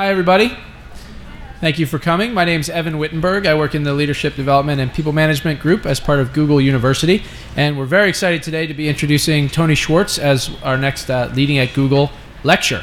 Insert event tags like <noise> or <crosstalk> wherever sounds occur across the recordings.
Hi, everybody. Thank you for coming. My name is Evan Wittenberg. I work in the Leadership Development and People Management Group as part of Google University. And we're very excited today to be introducing Tony Schwartz as our next uh, Leading at Google lecture.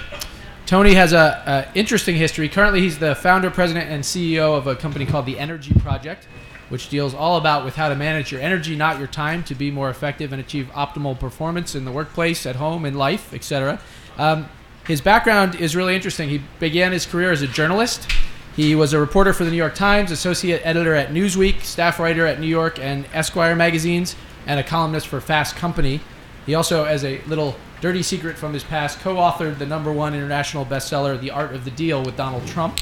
Tony has an interesting history. Currently, he's the founder, president, and CEO of a company called the Energy Project, which deals all about with how to manage your energy, not your time, to be more effective and achieve optimal performance in the workplace, at home, in life, etc. Um, his background is really interesting. He began his career as a journalist. He was a reporter for the New York Times, associate editor at Newsweek, staff writer at New York and Esquire magazines, and a columnist for Fast Company. He also, as a little dirty secret from his past, co authored the number one international bestseller, The Art of the Deal, with Donald Trump.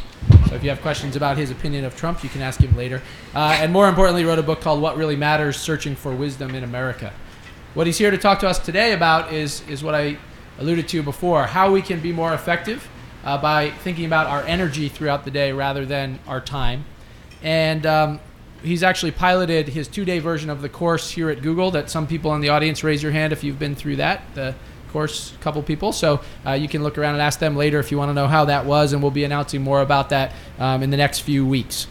So if you have questions about his opinion of Trump, you can ask him later. Uh, and more importantly, wrote a book called What Really Matters Searching for Wisdom in America. What he's here to talk to us today about is, is what I alluded to before how we can be more effective uh, by thinking about our energy throughout the day rather than our time. And um, he's actually piloted his two day version of the course here at Google that some people in the audience raise your hand if you've been through that. The course, a couple people. So uh, you can look around and ask them later if you want to know how that was, and we'll be announcing more about that um, in the next few weeks.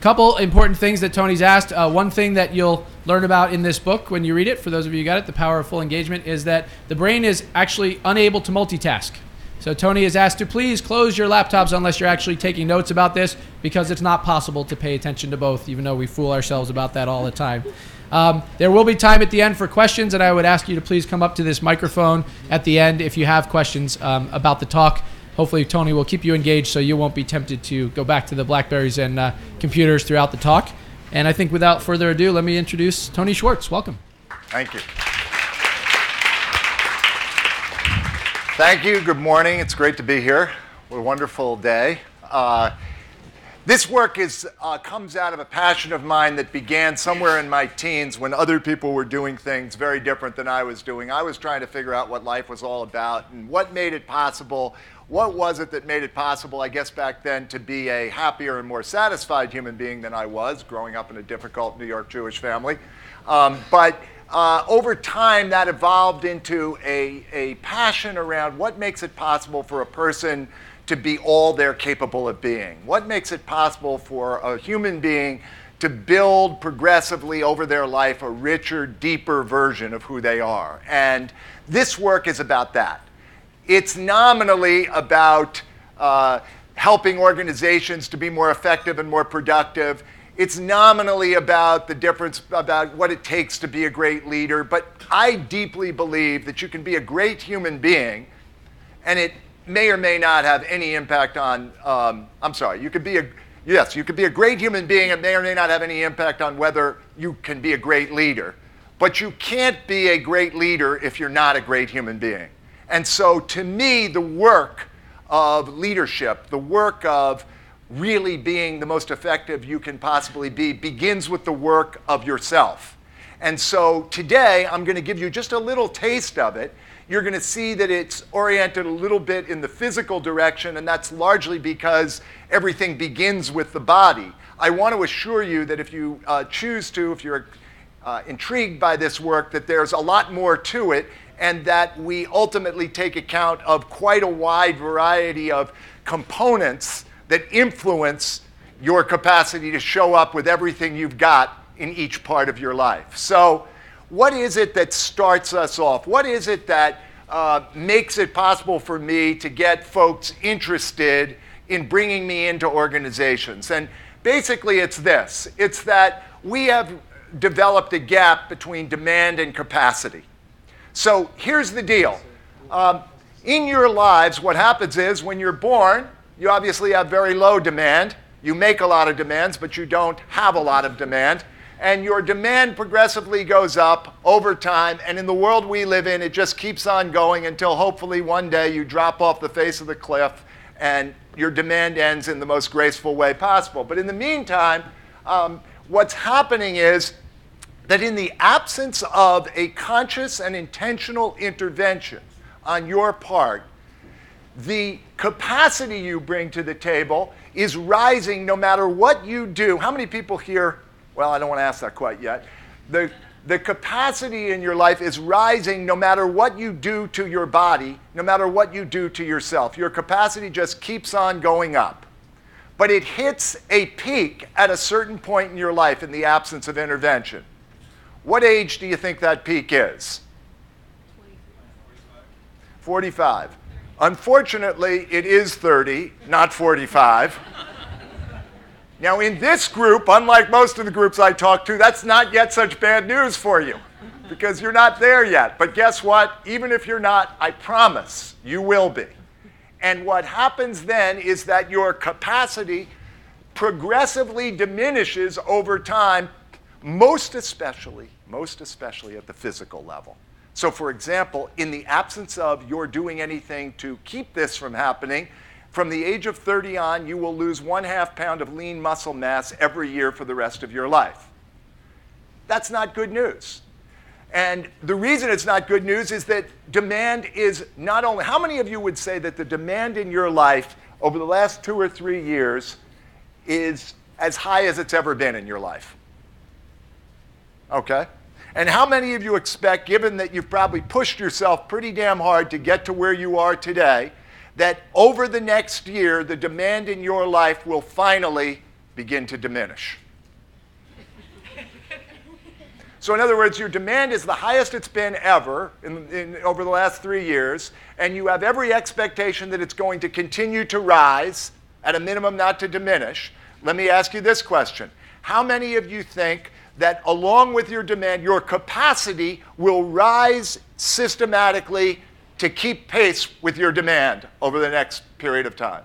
Couple important things that Tony's asked. Uh, one thing that you'll learn about in this book when you read it, for those of you who got it, The Power of Full Engagement, is that the brain is actually unable to multitask. So Tony is asked to please close your laptops unless you're actually taking notes about this because it's not possible to pay attention to both, even though we fool ourselves about that all the time. Um, there will be time at the end for questions, and I would ask you to please come up to this microphone at the end if you have questions um, about the talk. Hopefully, Tony will keep you engaged so you won't be tempted to go back to the Blackberries and uh, computers throughout the talk. And I think without further ado, let me introduce Tony Schwartz. Welcome. Thank you. Thank you. Good morning. It's great to be here. What a wonderful day. Uh, this work is, uh, comes out of a passion of mine that began somewhere in my teens when other people were doing things very different than I was doing. I was trying to figure out what life was all about and what made it possible what was it that made it possible, I guess, back then to be a happier and more satisfied human being than I was, growing up in a difficult New York Jewish family? Um, but uh, over time, that evolved into a, a passion around what makes it possible for a person to be all they're capable of being. What makes it possible for a human being to build progressively over their life a richer, deeper version of who they are? And this work is about that. It's nominally about uh, helping organizations to be more effective and more productive. It's nominally about the difference about what it takes to be a great leader. But I deeply believe that you can be a great human being and it may or may not have any impact on, um, I'm sorry, you could be a, yes, you could be a great human being and may or may not have any impact on whether you can be a great leader. But you can't be a great leader if you're not a great human being. And so, to me, the work of leadership, the work of really being the most effective you can possibly be, begins with the work of yourself. And so, today, I'm going to give you just a little taste of it. You're going to see that it's oriented a little bit in the physical direction, and that's largely because everything begins with the body. I want to assure you that if you uh, choose to, if you're uh, intrigued by this work, that there's a lot more to it, and that we ultimately take account of quite a wide variety of components that influence your capacity to show up with everything you've got in each part of your life. So, what is it that starts us off? What is it that uh, makes it possible for me to get folks interested in bringing me into organizations? And basically, it's this it's that we have developed a gap between demand and capacity. So here's the deal. Um, in your lives, what happens is when you're born, you obviously have very low demand. You make a lot of demands, but you don't have a lot of demand. And your demand progressively goes up over time. And in the world we live in, it just keeps on going until hopefully one day you drop off the face of the cliff and your demand ends in the most graceful way possible. But in the meantime, um, what's happening is that in the absence of a conscious and intentional intervention on your part, the capacity you bring to the table is rising no matter what you do. How many people here? Well, I don't want to ask that quite yet. The the capacity in your life is rising no matter what you do to your body, no matter what you do to yourself. Your capacity just keeps on going up. But it hits a peak at a certain point in your life in the absence of intervention. What age do you think that peak is? 45. Unfortunately, it is 30, not 45. Now, in this group, unlike most of the groups I talk to, that's not yet such bad news for you because you're not there yet. But guess what? Even if you're not, I promise you will be. And what happens then is that your capacity progressively diminishes over time, most especially, most especially at the physical level. So, for example, in the absence of your doing anything to keep this from happening, from the age of 30 on, you will lose one half pound of lean muscle mass every year for the rest of your life. That's not good news. And the reason it's not good news is that demand is not only, how many of you would say that the demand in your life over the last two or three years is as high as it's ever been in your life? Okay? And how many of you expect, given that you've probably pushed yourself pretty damn hard to get to where you are today, that over the next year, the demand in your life will finally begin to diminish. <laughs> So, in other words, your demand is the highest it's been ever in, in, over the last three years, and you have every expectation that it's going to continue to rise, at a minimum, not to diminish. Let me ask you this question How many of you think that along with your demand, your capacity will rise systematically to keep pace with your demand over the next period of time.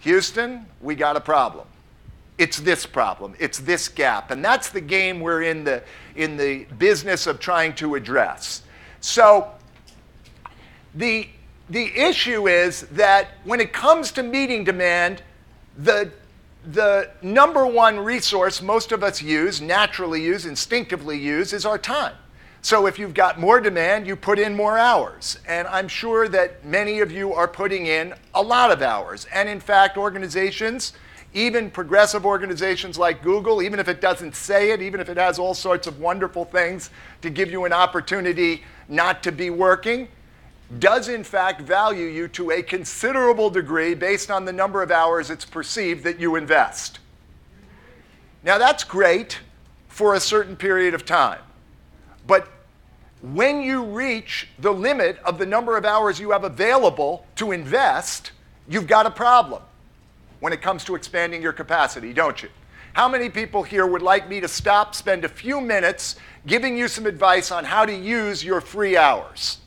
Houston, we got a problem. It's this problem, it's this gap. And that's the game we're in the, in the business of trying to address. So, the, the issue is that when it comes to meeting demand, the, the number one resource most of us use, naturally use, instinctively use, is our time. So if you've got more demand, you put in more hours. And I'm sure that many of you are putting in a lot of hours. And in fact, organizations, even progressive organizations like Google, even if it doesn't say it, even if it has all sorts of wonderful things to give you an opportunity not to be working, does in fact value you to a considerable degree based on the number of hours it's perceived that you invest. Now that's great for a certain period of time. But when you reach the limit of the number of hours you have available to invest, you've got a problem when it comes to expanding your capacity, don't you? How many people here would like me to stop, spend a few minutes giving you some advice on how to use your free hours?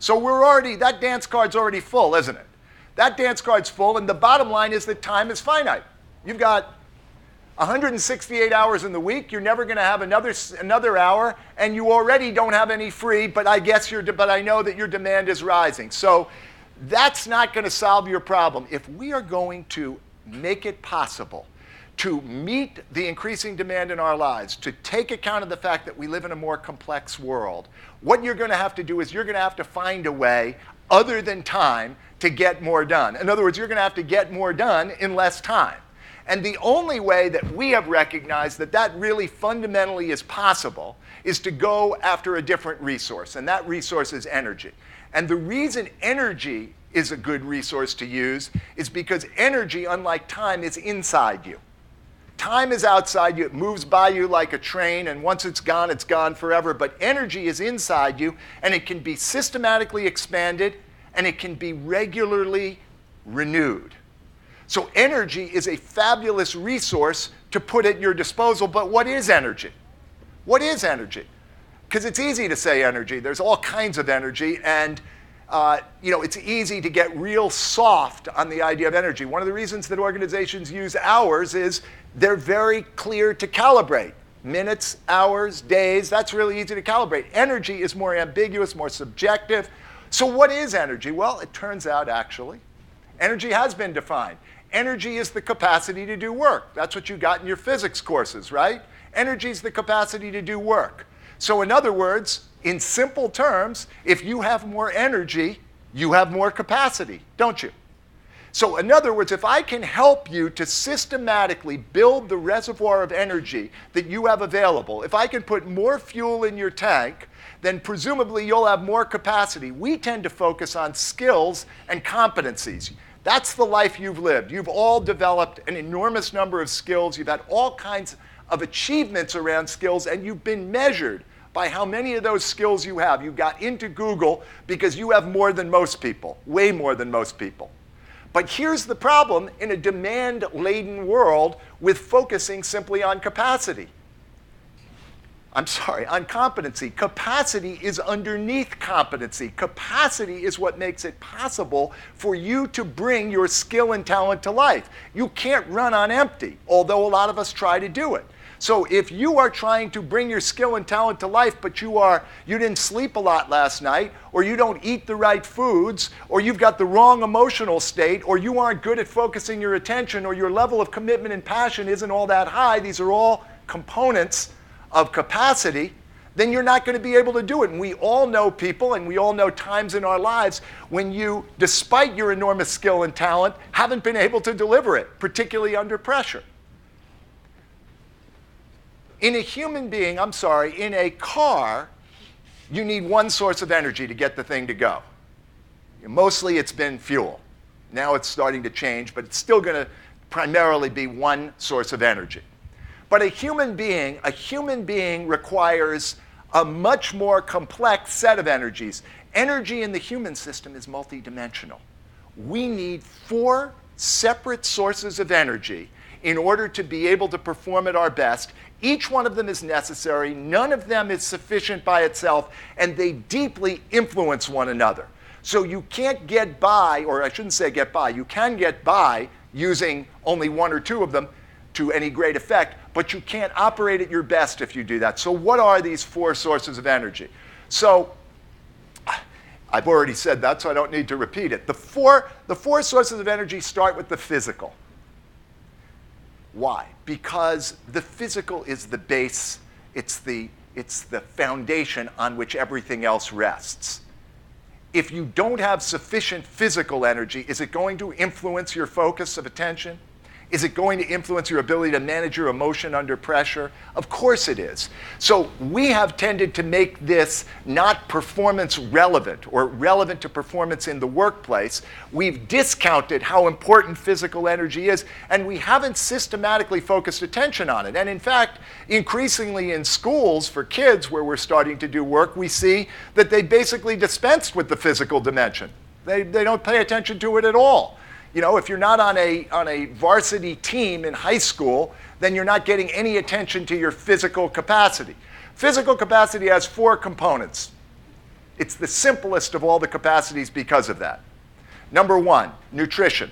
So we're already, that dance card's already full, isn't it? That dance card's full, and the bottom line is that time is finite. You've got 168 hours in the week, you're never going to have another, another hour, and you already don't have any free, but I guess your, but I know that your demand is rising. So that's not going to solve your problem. If we are going to make it possible to meet the increasing demand in our lives, to take account of the fact that we live in a more complex world, what you're going to have to do is you're going to have to find a way other than time to get more done. In other words, you're going to have to get more done in less time. And the only way that we have recognized that that really fundamentally is possible is to go after a different resource, and that resource is energy. And the reason energy is a good resource to use is because energy, unlike time, is inside you. Time is outside you, it moves by you like a train, and once it's gone, it's gone forever. But energy is inside you, and it can be systematically expanded and it can be regularly renewed. So energy is a fabulous resource to put at your disposal, but what is energy? What is energy? Because it's easy to say energy. There's all kinds of energy, and uh, you know, it's easy to get real soft on the idea of energy. One of the reasons that organizations use hours is they're very clear to calibrate. Minutes, hours, days, that's really easy to calibrate. Energy is more ambiguous, more subjective. So, what is energy? Well, it turns out actually, energy has been defined. Energy is the capacity to do work. That's what you got in your physics courses, right? Energy is the capacity to do work. So, in other words, in simple terms, if you have more energy, you have more capacity, don't you? So, in other words, if I can help you to systematically build the reservoir of energy that you have available, if I can put more fuel in your tank, then presumably you'll have more capacity. We tend to focus on skills and competencies. That's the life you've lived. You've all developed an enormous number of skills. You've had all kinds of achievements around skills, and you've been measured by how many of those skills you have. You got into Google because you have more than most people, way more than most people. But here's the problem in a demand laden world with focusing simply on capacity. I'm sorry, on competency. Capacity is underneath competency. Capacity is what makes it possible for you to bring your skill and talent to life. You can't run on empty, although a lot of us try to do it. So if you are trying to bring your skill and talent to life, but you are you didn't sleep a lot last night, or you don't eat the right foods, or you've got the wrong emotional state, or you aren't good at focusing your attention, or your level of commitment and passion isn't all that high, these are all components of capacity, then you're not going to be able to do it. And we all know people and we all know times in our lives when you, despite your enormous skill and talent, haven't been able to deliver it, particularly under pressure. In a human being, I'm sorry, in a car, you need one source of energy to get the thing to go. Mostly it's been fuel. Now it's starting to change, but it's still going to primarily be one source of energy. But a human being, a human being requires a much more complex set of energies. Energy in the human system is multidimensional. We need four separate sources of energy in order to be able to perform at our best. Each one of them is necessary, none of them is sufficient by itself, and they deeply influence one another. So you can't get by, or I shouldn't say get by, you can get by using only one or two of them to any great effect, but you can't operate at your best if you do that. So, what are these four sources of energy? So, I've already said that, so I don't need to repeat it. The four, the four sources of energy start with the physical. Why? Because the physical is the base, it's the, it's the foundation on which everything else rests. If you don't have sufficient physical energy, is it going to influence your focus of attention? Is it going to influence your ability to manage your emotion under pressure? Of course it is. So we have tended to make this not performance relevant or relevant to performance in the workplace. We've discounted how important physical energy is, and we haven't systematically focused attention on it. And in fact, increasingly in schools for kids where we're starting to do work, we see that they basically dispensed with the physical dimension. They, they don't pay attention to it at all. You know, if you're not on a, on a varsity team in high school, then you're not getting any attention to your physical capacity. Physical capacity has four components. It's the simplest of all the capacities because of that. Number one, nutrition.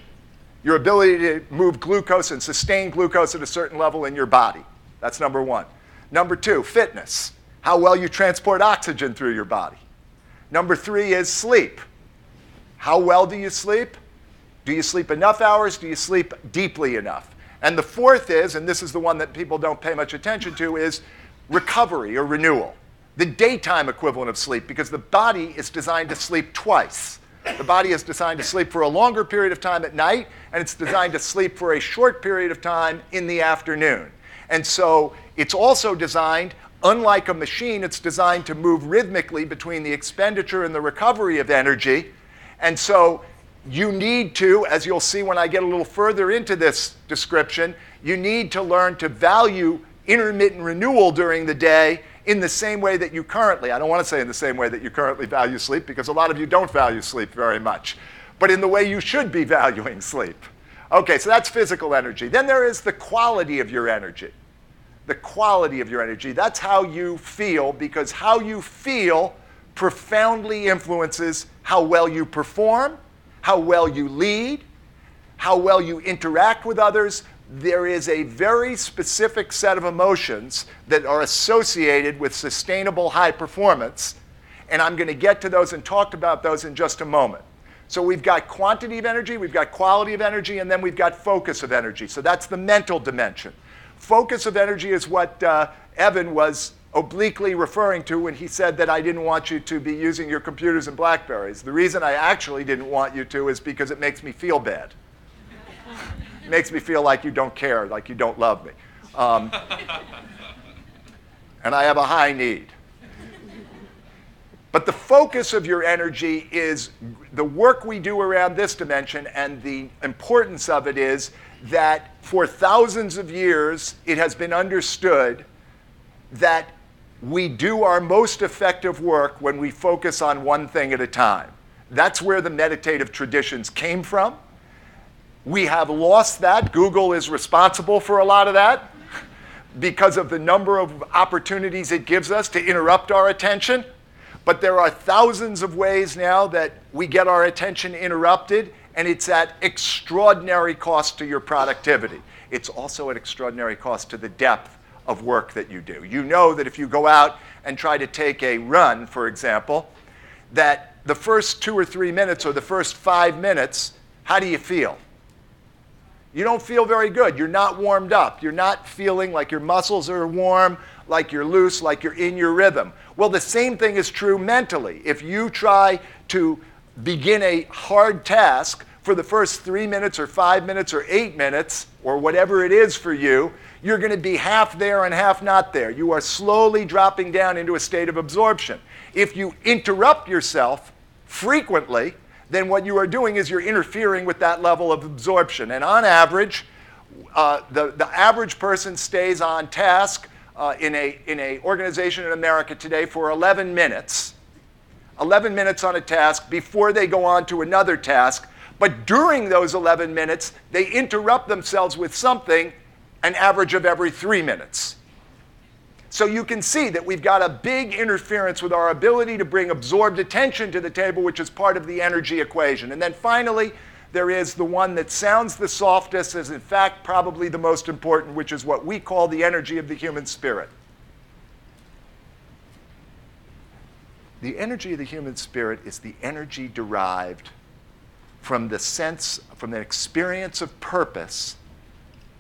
Your ability to move glucose and sustain glucose at a certain level in your body. That's number one. Number two, fitness. How well you transport oxygen through your body. Number three is sleep. How well do you sleep? Do you sleep enough hours? Do you sleep deeply enough? And the fourth is, and this is the one that people don't pay much attention to, is recovery or renewal. The daytime equivalent of sleep, because the body is designed to sleep twice. The body is designed to sleep for a longer period of time at night, and it's designed to sleep for a short period of time in the afternoon. And so it's also designed, unlike a machine, it's designed to move rhythmically between the expenditure and the recovery of energy. And so you need to, as you'll see when I get a little further into this description, you need to learn to value intermittent renewal during the day in the same way that you currently, I don't want to say in the same way that you currently value sleep because a lot of you don't value sleep very much, but in the way you should be <laughs> valuing sleep. Okay, so that's physical energy. Then there is the quality of your energy. The quality of your energy. That's how you feel because how you feel profoundly influences how well you perform how well you lead, how well you interact with others. There is a very specific set of emotions that are associated with sustainable high performance. And I'm going to get to those and talk about those in just a moment. So we've got quantity of energy, we've got quality of energy, and then we've got focus of energy. So that's the mental dimension. Focus of energy is what uh, Evan was obliquely referring to when he said that I didn't want you to be using your computers and Blackberries. The reason I actually didn't want you to is because it makes me feel bad. it makes me feel like you don't care, like you don't love me. Um, <laughs> and I have a high need. But the focus of your energy is the work we do around this dimension, and the importance of it is that for thousands of years it has been understood that we do our most effective work when we focus on one thing at a time. That's where the meditative traditions came from. We have lost that. Google is responsible for a lot of that because of the number of opportunities it gives us to interrupt our attention. But there are thousands of ways now that we get our attention interrupted, and it's at extraordinary cost to your productivity. It's also at extraordinary cost to the depth of work that you do. You know that if you go out and try to take a run, for example, that the first two or three minutes or the first five minutes, how do you feel? You don't feel very good. You're not warmed up. You're not feeling like your muscles are warm, like you're loose, like you're in your rhythm. Well, the same thing is true mentally. If you try to begin a hard task for the first three minutes or five minutes or eight minutes or whatever it is for you, you're going to be half there and half not there. You are slowly dropping down into a state of absorption. If you interrupt yourself frequently, then what you are doing is you're interfering with that level of absorption. And on average, uh, the, the average person stays on task uh, in a in a organization in America today for 11 minutes. 11 minutes on a task before they go on to another task. But during those 11 minutes, they interrupt themselves with something an average of every three minutes. So you can see that we've got a big interference with our ability to bring absorbed attention to the table, which is part of the energy equation. And then finally, there is the one that sounds the softest, is in fact probably the most important, which is what we call the energy of the human spirit. The energy of the human spirit is the energy derived from the sense, from the experience of purpose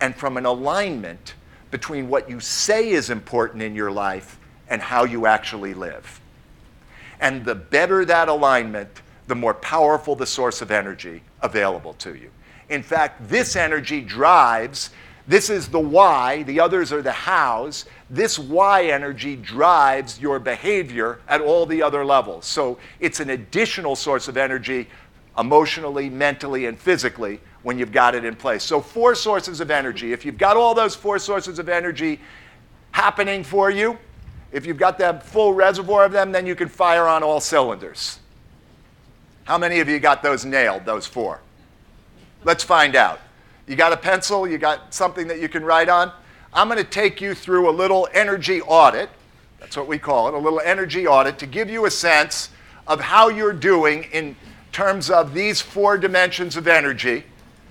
and from an alignment between what you say is important in your life and how you actually live. And the better that alignment, the more powerful the source of energy available to you. In fact, this energy drives, this is the why, the others are the hows. This why energy drives your behavior at all the other levels. So it's an additional source of energy emotionally, mentally, and physically when you've got it in place. So, four sources of energy. If you've got all those four sources of energy happening for you, if you've got that full reservoir of them, then you can fire on all cylinders. How many of you got those nailed, those four? Let's find out. You got a pencil? You got something that you can write on? I'm going to take you through a little energy audit. That's what we call it, a little energy audit to give you a sense of how you're doing in terms of these four dimensions of energy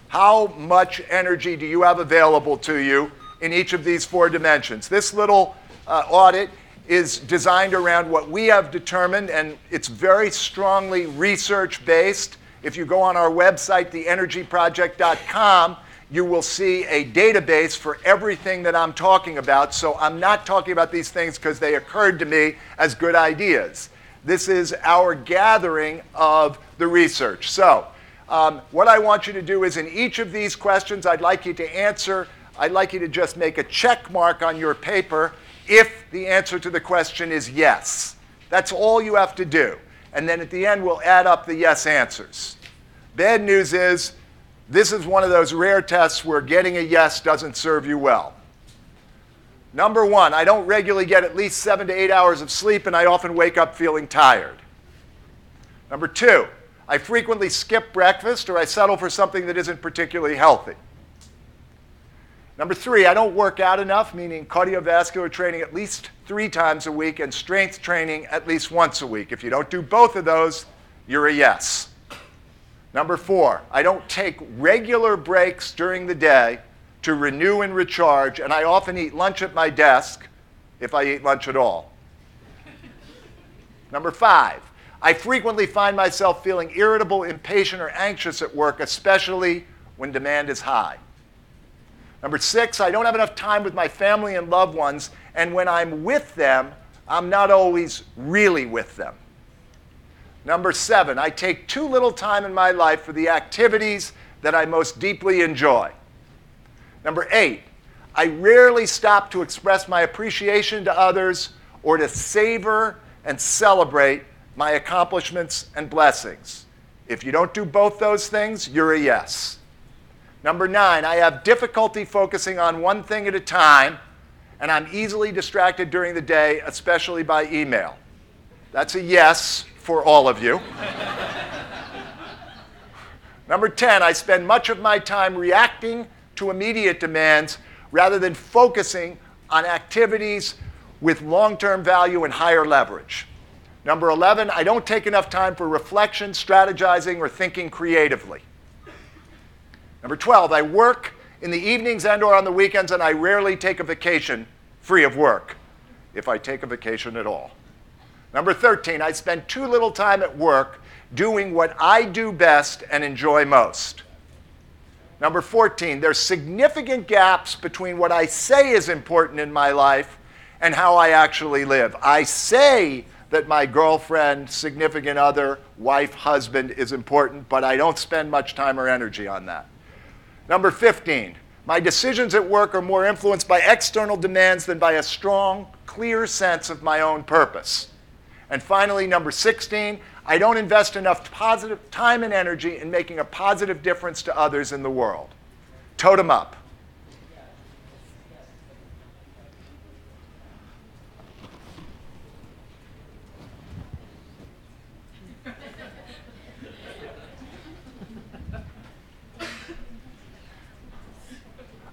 how much energy do you have available to you in each of these four dimensions? This little uh, audit is designed around what we have determined, and it's very strongly research based. If you go on our website, theenergyproject.com, you will see a database for everything that I'm talking about. So I'm not talking about these things because they occurred to me as good ideas. This is our gathering of the research. So um, what I want you to do is in each of these questions, I'd like you to answer, I'd like you to just make a check mark on your paper if the answer to the question is yes. That's all you have to do. And then at the end, we'll add up the yes answers. Bad news is, this is one of those rare tests where getting a yes doesn't serve you well. Number one, I don't regularly get at least seven to eight hours of sleep, and I often wake up feeling tired. Number two, I frequently skip breakfast or I settle for something that isn't particularly healthy. Number three, I don't work out enough, meaning cardiovascular training at least three times a week and strength training at least once a week. If you don't do both of those, you're a yes. Number four, I don't take regular breaks during the day to renew and recharge, and I often eat lunch at my desk if I eat lunch at all. Number five, I frequently find myself feeling irritable, impatient, or anxious at work, especially when demand is high. Number six, I don't have enough time with my family and loved ones, and when I'm with them, I'm not always really with them. Number seven, I take too little time in my life for the activities that I most deeply enjoy. Number eight, I rarely stop to express my appreciation to others or to savor and celebrate my accomplishments and blessings. If you don't do both those things, you're a yes. Number nine, I have difficulty focusing on one thing at a time, and I'm easily distracted during the day, especially by email. That's a yes for all of you. <laughs> Number 10, I spend much of my time reacting to immediate demands rather than focusing on activities with long term value and higher leverage. Number 11, I don't take enough time for reflection, strategizing, or thinking creatively. Number 12, I work in the evenings and or on the weekends and I rarely take a vacation free of work, if I take a vacation at all. Number 13, I spend too little time at work doing what I do best and enjoy most. Number 14, there's significant gaps between what I say is important in my life and how I actually live. I say that my girlfriend, significant other, wife, husband is important, but I don't spend much time or energy on that. Number 15, my decisions at work are more influenced by external demands than by a strong, clear sense of my own purpose. And finally, number 16, I don't invest enough positive time and energy in making a positive difference to others in the world. Totem up.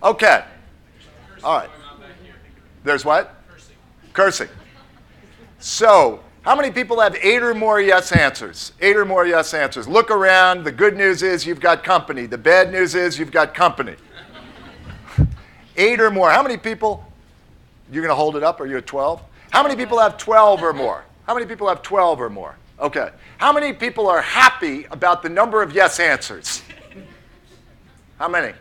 Okay. All right. There's what? Cursing. So, how many people have eight or more yes answers? Eight or more yes answers. Look around. The good news is you've got company. The bad news is you've got company. eight or more. How many people? You're going to hold it up? Are you at 12? How many people have 12 or more? How many people have 12 or more? Okay. How many people are happy about the number of yes answers? How many?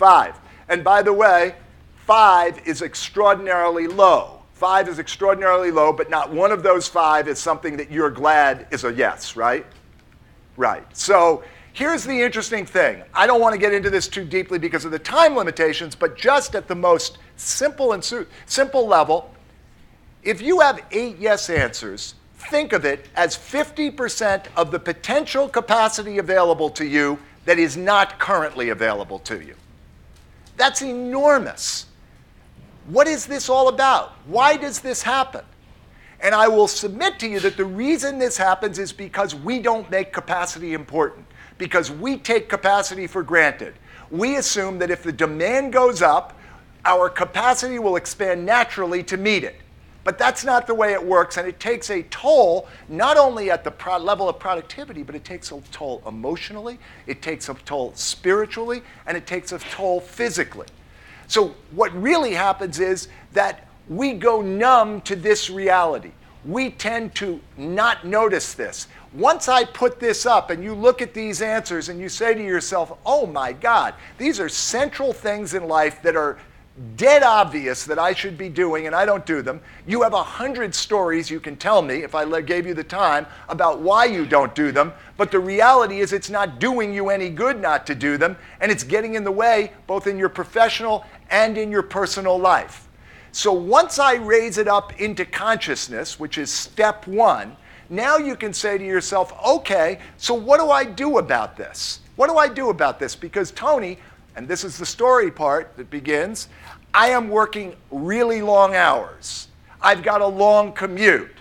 Five. And by the way, five is extraordinarily low. Five is extraordinarily low, but not one of those five is something that you're glad is a yes, right? Right. So here's the interesting thing. I don't want to get into this too deeply because of the time limitations, but just at the most simple and su- simple level, if you have eight yes answers, think of it as 50% of the potential capacity available to you that is not currently available to you. That's enormous. What is this all about? Why does this happen? And I will submit to you that the reason this happens is because we don't make capacity important, because we take capacity for granted. We assume that if the demand goes up, our capacity will expand naturally to meet it. But that's not the way it works, and it takes a toll not only at the pro- level of productivity, but it takes a toll emotionally, it takes a toll spiritually, and it takes a toll physically. So, what really happens is that we go numb to this reality. We tend to not notice this. Once I put this up and you look at these answers and you say to yourself, oh my God, these are central things in life that are dead obvious that I should be doing and I don't do them. You have a hundred stories you can tell me if I gave you the time about why you don't do them, but the reality is it's not doing you any good not to do them and it's getting in the way both in your professional and in your personal life. So once I raise it up into consciousness, which is step one, now you can say to yourself, okay, so what do I do about this? What do I do about this? Because Tony, and this is the story part that begins, I am working really long hours. I've got a long commute.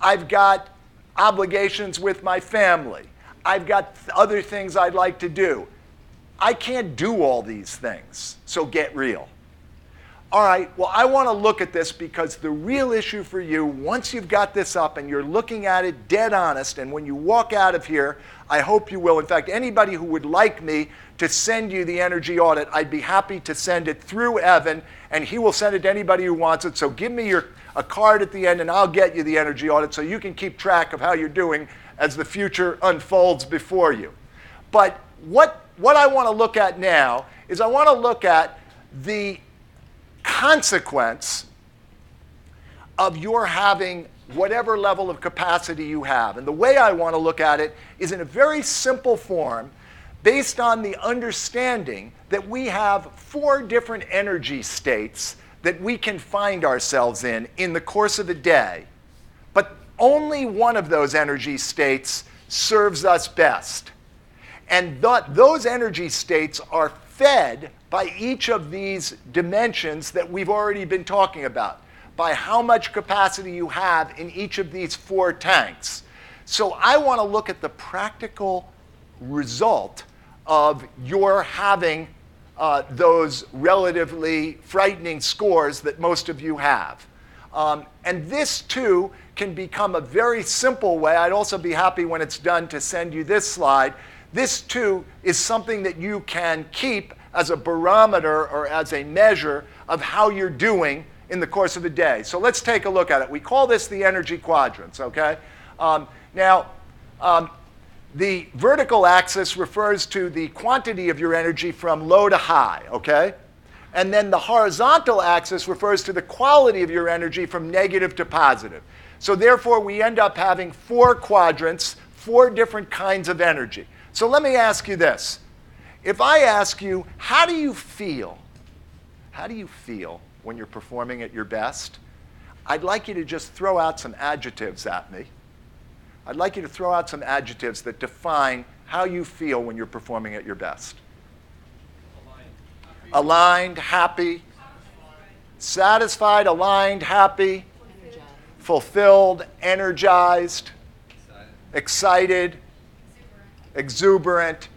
I've got obligations with my family. I've got other things I'd like to do. I can't do all these things, so get real. All right, well, I want to look at this because the real issue for you, once you've got this up and you're looking at it dead honest, and when you walk out of here, I hope you will. In fact, anybody who would like me to send you the energy audit, I'd be happy to send it through Evan, and he will send it to anybody who wants it. So give me your, a card at the end, and I'll get you the energy audit so you can keep track of how you're doing as the future unfolds before you. But what, what I want to look at now is I want to look at the consequence of your having whatever level of capacity you have. And the way I want to look at it is in a very simple form based on the understanding that we have four different energy states that we can find ourselves in in the course of a day, but only one of those energy states serves us best. And th- those energy states are fed by each of these dimensions that we've already been talking about, by how much capacity you have in each of these four tanks. So I want to look at the practical result of your having uh, those relatively frightening scores that most of you have. Um, and this too can become a very simple way. I'd also be happy when it's done to send you this slide. This too is something that you can keep as a barometer or as a measure of how you're doing in the course of a day. So let's take a look at it. We call this the energy quadrants, okay? Um, now, um, the vertical axis refers to the quantity of your energy from low to high, okay? And then the horizontal axis refers to the quality of your energy from negative to positive. So therefore, we end up having four quadrants, four different kinds of energy. So let me ask you this. If I ask you, how do you feel? How do you feel when you're performing at your best? I'd like you to just throw out some adjectives at me. I'd like you to throw out some adjectives that define how you feel when you're performing at your best. Aligned, happy, satisfied, aligned, happy, fulfilled, energized, excited, exuberant.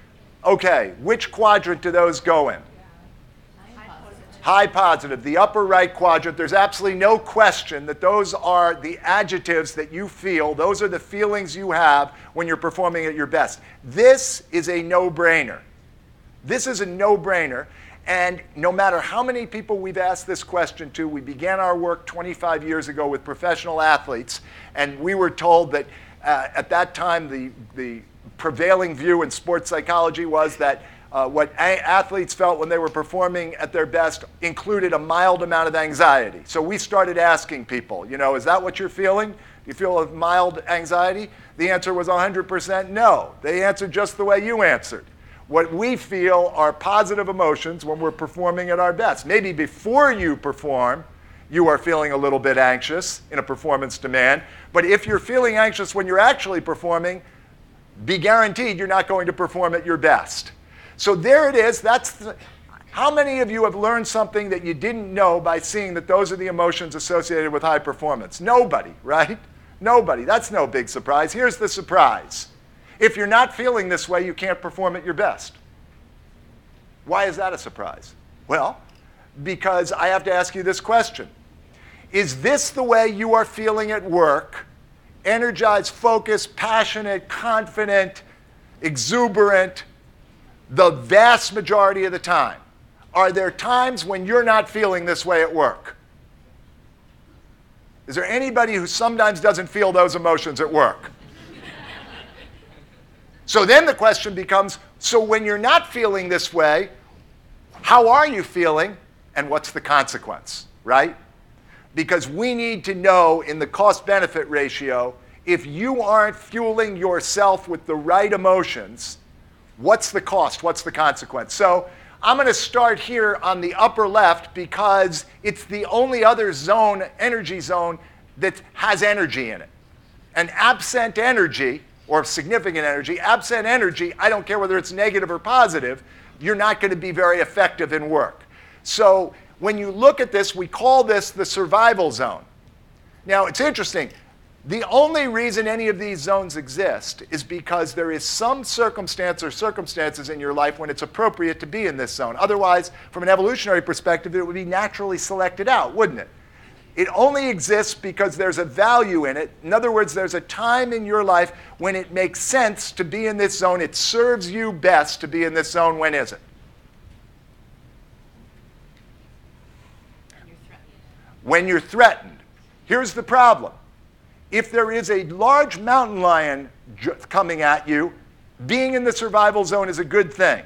Okay, which quadrant do those go in? high positive, the upper right quadrant, there's absolutely no question that those are the adjectives that you feel. Those are the feelings you have when you're performing at your best. This is a no brainer. This is a no brainer. And no matter how many people we've asked this question to, we began our work 25 years ago with professional athletes, and we were told that uh, at that time the, the prevailing view in sports psychology was that uh, what athletes felt when they were performing at their best included a mild amount of anxiety. So we started asking people, you know, is that what you're feeling? Do you feel a mild anxiety? The answer was 100% no. They answered just the way you answered. What we feel are positive emotions when we're performing at our best. Maybe before you perform, you are feeling a little bit anxious in a performance demand. But if you're feeling anxious when you're actually performing, be guaranteed you're not going to perform at your best. So there it is. That's the, how many of you have learned something that you didn't know by seeing that those are the emotions associated with high performance? Nobody, right? Nobody. That's no big surprise. Here's the surprise. If you're not feeling this way, you can't perform at your best. Why is that a surprise? Well, because I have to ask you this question Is this the way you are feeling at work? Energized, focused, passionate, confident, exuberant, the vast majority of the time. Are there times when you're not feeling this way at work? Is there anybody who sometimes doesn't feel those emotions at work? so then the question becomes so when you're not feeling this way, how are you feeling and what's the consequence, right? Because we need to know in the cost benefit ratio if you aren't fueling yourself with the right emotions, What's the cost? What's the consequence? So I'm going to start here on the upper left because it's the only other zone, energy zone, that has energy in it. And absent energy, or significant energy, absent energy, I don't care whether it's negative or positive, you're not going to be very effective in work. So when you look at this, we call this the survival zone. Now, it's interesting. The only reason any of these zones exist is because there is some circumstance or circumstances in your life when it's appropriate to be in this zone. Otherwise, from an evolutionary perspective, it would be naturally selected out, wouldn't it? It only exists because there's a value in it. In other words, there's a time in your life when it makes sense to be in this zone. It serves you best to be in this zone. When is it? When you're threatened. Here's the problem if there is a large mountain lion coming at you, being in the survival zone is a good thing.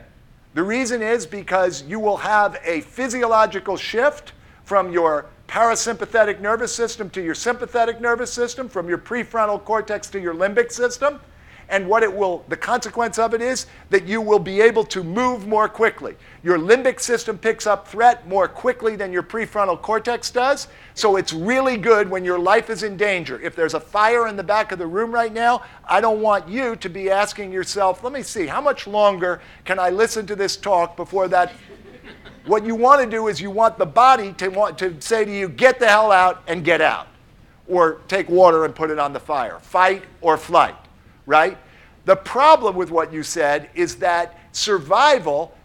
The reason is because you will have a physiological shift from your parasympathetic nervous system to your sympathetic nervous system, from your prefrontal cortex to your limbic system. And what it will, the consequence of it is that you will be able to move more quickly. Your limbic system picks up threat more quickly than your prefrontal cortex does. So it's really good when your life is in danger. If there's a fire in the back of the room right now, I don't want you to be asking yourself, let me see, how much longer can I listen to this talk before that? what you want to do is you want the body to want to say to you, get the hell out and get out. Or take water and put it on the fire. Fight or flight, right? The problem with what you said is that survival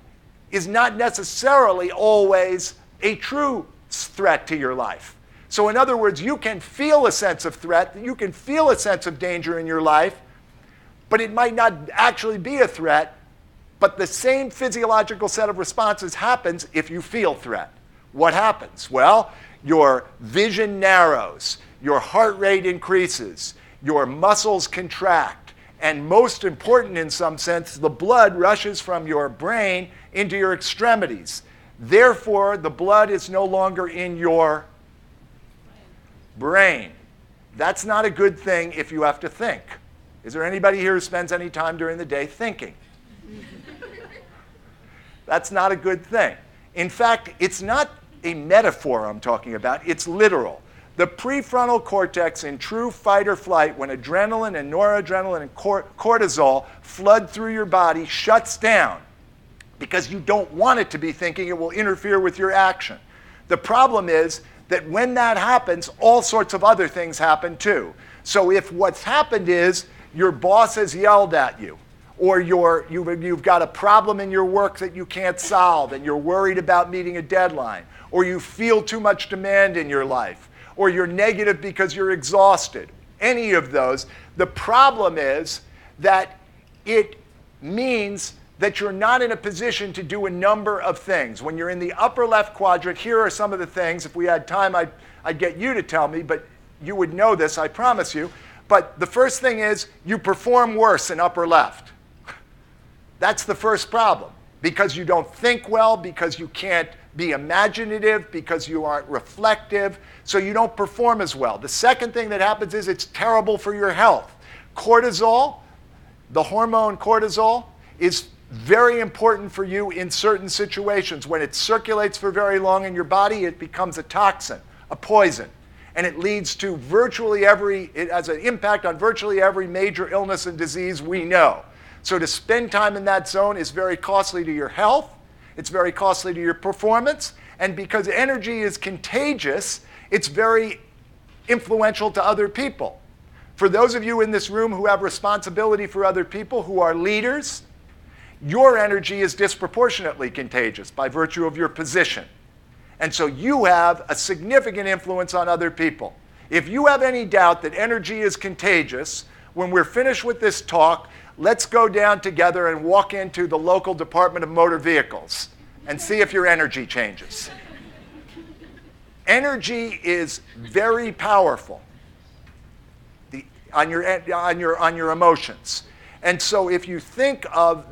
is not necessarily always a true threat to your life. So, in other words, you can feel a sense of threat, you can feel a sense of danger in your life, but it might not actually be a threat. But the same physiological set of responses happens if you feel threat. What happens? Well, your vision narrows, your heart rate increases, your muscles contract, and most important in some sense, the blood rushes from your brain into your extremities. Therefore, the blood is no longer in your brain. That's not a good thing if you have to think. Is there anybody here who spends any time during the day thinking? <laughs> That's not a good thing. In fact, it's not a metaphor I'm talking about, it's literal. The prefrontal cortex in true fight or flight, when adrenaline and noradrenaline and cortisol flood through your body, shuts down because you don't want it to be thinking it will interfere with your action. The problem is that when that happens, all sorts of other things happen too. So if what's happened is your boss has yelled at you, or you've, you've got a problem in your work that you can't solve and you're worried about meeting a deadline, or you feel too much demand in your life, or you're negative because you're exhausted, any of those, the problem is that it means that you're not in a position to do a number of things. When you're in the upper left quadrant, here are some of the things. If we had time, I'd, I'd get you to tell me, but you would know this, I promise you. But the first thing is you perform worse in upper left. That's the first problem because you don't think well, because you can't be imaginative, because you aren't reflective, so you don't perform as well. The second thing that happens is it's terrible for your health. Cortisol, the hormone cortisol, is very important for you in certain situations. When it circulates for very long in your body, it becomes a toxin, a poison. And it leads to virtually every, it has an impact on virtually every major illness and disease we know. So to spend time in that zone is very costly to your health, it's very costly to your performance, and because energy is contagious, it's very influential to other people. For those of you in this room who have responsibility for other people, who are leaders, your energy is disproportionately contagious by virtue of your position. And so you have a significant influence on other people. If you have any doubt that energy is contagious, when we're finished with this talk, let's go down together and walk into the local Department of Motor Vehicles and see if your energy changes. energy is very powerful the, on, your, on, your, on your emotions. And so if you think of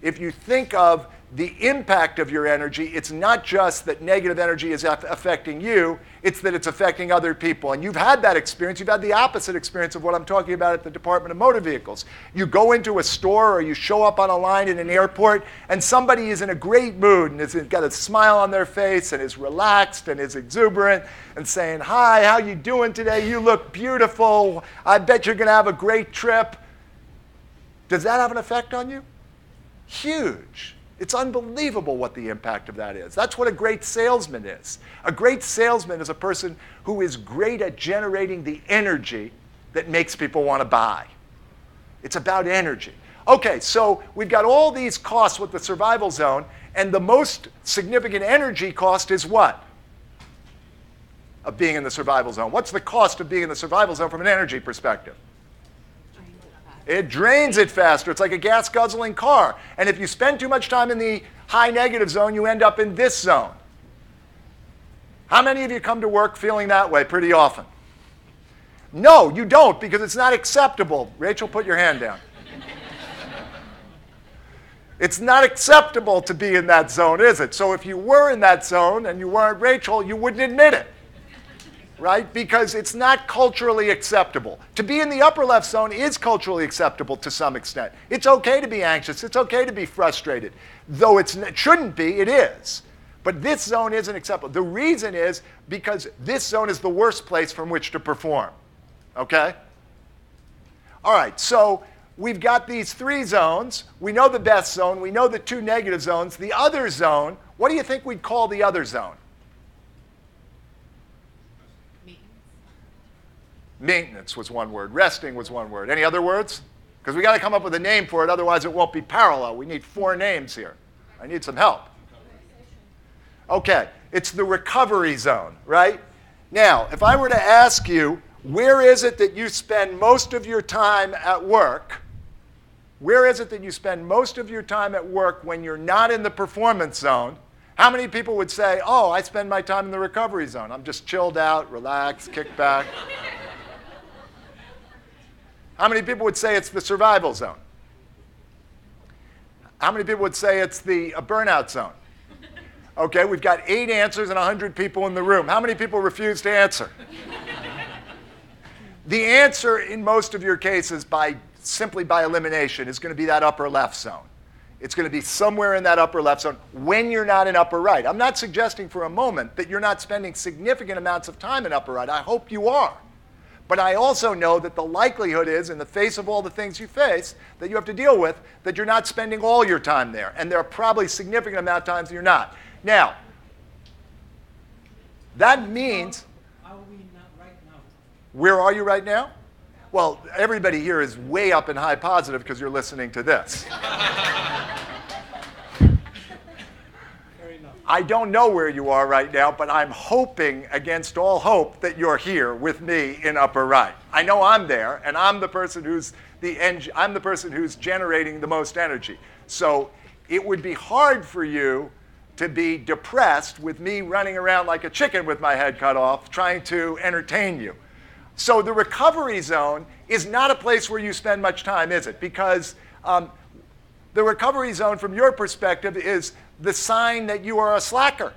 if you think of the impact of your energy, it's not just that negative energy is affecting you, it's that it's affecting other people. And you've had that experience. You've had the opposite experience of what I'm talking about at the Department of Motor Vehicles. You go into a store or you show up on a line in an airport, and somebody is in a great mood and has got a smile on their face and is relaxed and is exuberant and saying, Hi, how you doing today? You look beautiful. I bet you're going to have a great trip. Does that have an effect on you? Huge. It's unbelievable what the impact of that is. That's what a great salesman is. A great salesman is a person who is great at generating the energy that makes people want to buy. It's about energy. Okay, so we've got all these costs with the survival zone, and the most significant energy cost is what? Of being in the survival zone. What's the cost of being in the survival zone from an energy perspective? It drains it faster. It's like a gas guzzling car. And if you spend too much time in the high negative zone, you end up in this zone. How many of you come to work feeling that way pretty often? No, you don't because it's not acceptable. Rachel, put your hand down. it's not acceptable to be in that zone, is it? So if you were in that zone and you weren't Rachel, you wouldn't admit it. Right? Because it's not culturally acceptable. To be in the upper left zone is culturally acceptable to some extent. It's okay to be anxious, it's okay to be frustrated. Though it shouldn't be, it is. But this zone isn't acceptable. The reason is because this zone is the worst place from which to perform. Okay? All right, so we've got these three zones. We know the best zone, we know the two negative zones. The other zone, what do you think we'd call the other zone? Maintenance was one word. Resting was one word. Any other words? Because we got to come up with a name for it, otherwise it won't be parallel. We need four names here. I need some help. Okay, it's the recovery zone, right? Now, if I were to ask you, where is it that you spend most of your time at work? Where is it that you spend most of your time at work when you're not in the performance zone? How many people would say, oh, I spend my time in the recovery zone? I'm just chilled out, relaxed, kick back. How many people would say it's the survival zone? How many people would say it's the uh, burnout zone? Okay, we've got eight answers and 100 people in the room. How many people refuse to answer? the answer in most of your cases, by simply by elimination, is going to be that upper left zone. It's going to be somewhere in that upper left zone when you're not in upper right. I'm not suggesting for a moment that you're not spending significant amounts of time in upper right. I hope you are. But I also know that the likelihood is, in the face of all the things you face that you have to deal with, that you're not spending all your time there. And there are probably significant amount of times you're not. Now, that means. Where are you right now? Well, everybody here is way up in high positive because you're listening to this. <laughs> I don't know where you are right now, but I'm hoping against all hope that you're here with me in upper right. I know I'm there, and I'm the person who's the eng- I'm the person who's generating the most energy. So it would be hard for you to be depressed with me running around like a chicken with my head cut off, trying to entertain you. So the recovery zone is not a place where you spend much time, is it? Because um, the recovery zone, from your perspective, is the sign that you are a slacker.